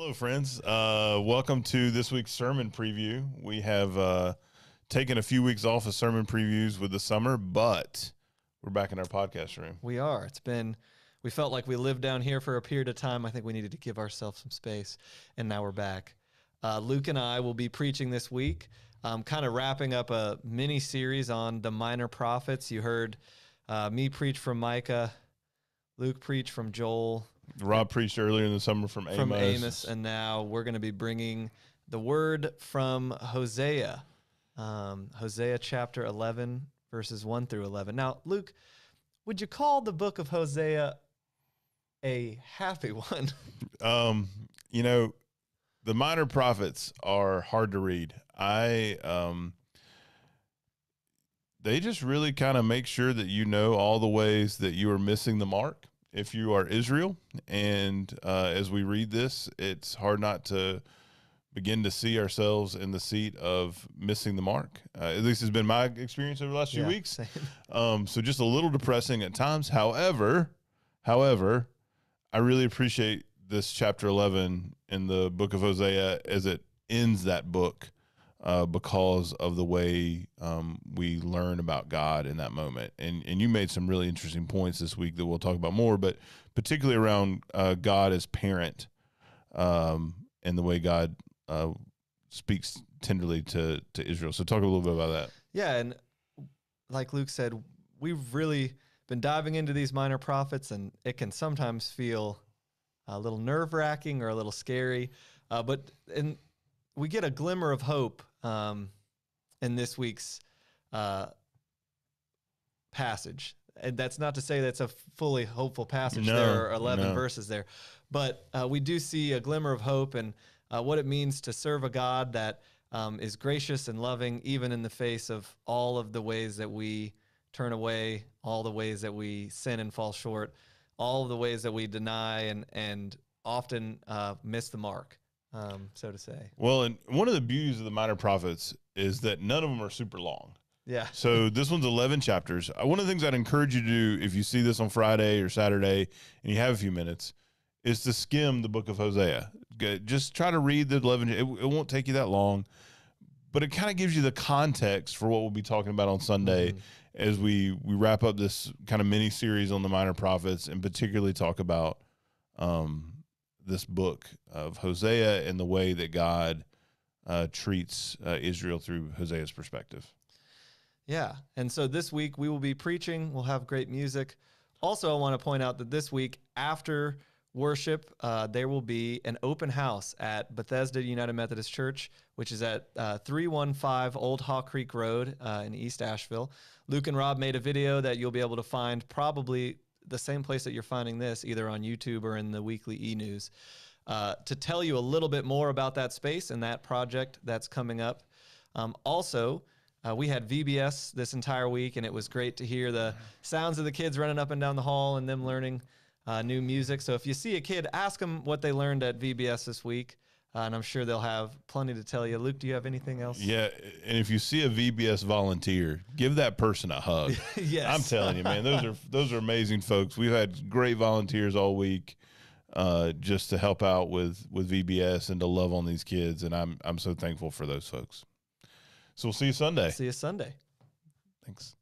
Hello, friends. Uh, welcome to this week's sermon preview. We have uh, taken a few weeks off of sermon previews with the summer, but we're back in our podcast room. We are. It's been, we felt like we lived down here for a period of time. I think we needed to give ourselves some space, and now we're back. Uh, Luke and I will be preaching this week, um, kind of wrapping up a mini series on the minor prophets. You heard uh, me preach from Micah, Luke preach from Joel, Rob preached earlier in the summer from Amos. from Amos, and now we're going to be bringing the word from Hosea, um, Hosea chapter 11, verses 1 through 11. Now, Luke, would you call the book of Hosea a happy one? Um, you know, the minor prophets are hard to read. I um they just really kind of make sure that you know all the ways that you are missing the mark if you are Israel. And uh, as we read this, it's hard not to begin to see ourselves in the seat of missing the mark. Uh, at least has been my experience over the last few Yeah, weeks. Um, so just a little depressing at times. However, however, I really appreciate this chapter 11 in the book of Hosea as it ends that book uh, because of the way um, we learn about God in that moment. And and you made some really interesting points this week that we'll talk about more, but particularly around uh, God as parent um, and the way God uh, speaks tenderly to to Israel. So talk a little bit about that. Yeah, and like Luke said, we've really been diving into these minor prophets, and it can sometimes feel a little nerve wracking or a little scary. Uh, but and we get a glimmer of hope um, in this week's uh, passage. And that's not to say that's a fully hopeful passage. No, there are 11 no. verses there. But uh, we do see a glimmer of hope and uh, what it means to serve a God that um, is gracious and loving, even in the face of all of the ways that we turn away, all the ways that we sin and fall short, all of the ways that we deny and, and often uh, miss the mark, um, so to say. Well, and one of the beauties of the minor prophets is that none of them are super long. Yeah. So this one's 11 chapters. Uh, One of the things I'd encourage you to do if you see this on Friday or Saturday and you have a few minutes is to skim the book of Hosea. Just try to read the 11. It, it won't take you that long, but it kind of gives you the context for what we'll be talking about on Sunday as we we wrap up this kind of mini series on the minor prophets and particularly talk about um, this book of Hosea and the way that God uh, treats uh, Israel through Hosea's perspective. Yeah. And so this week we will be preaching. We'll have great music. Also, I want to point out that this week after worship, uh, there will be an open house at Bethesda United Methodist Church, which is at uh, 315 Old Haw Creek Road uh, in East Asheville. Luke and Rob made a video that you'll be able to find probably the same place that you're finding this, either on YouTube or in the weekly e news. Uh, to tell you a little bit more about that space and that project that's coming up. Um, also, uh, we had VBS this entire week, and it was great to hear the sounds of the kids running up and down the hall and them learning uh, new music. So if you see a kid, ask them what they learned at VBS this week, uh, and I'm sure they'll have plenty to tell you. Luke, do you have anything else? Yeah, and if you see a VBS volunteer, give that person a hug. yes. I'm telling you, man, those are those are amazing folks. We've had great volunteers all week, uh, just to help out with with VBS and to love on these kids, and I'm I'm so thankful for those folks. So we'll see you Sunday. See you Sunday. Thanks.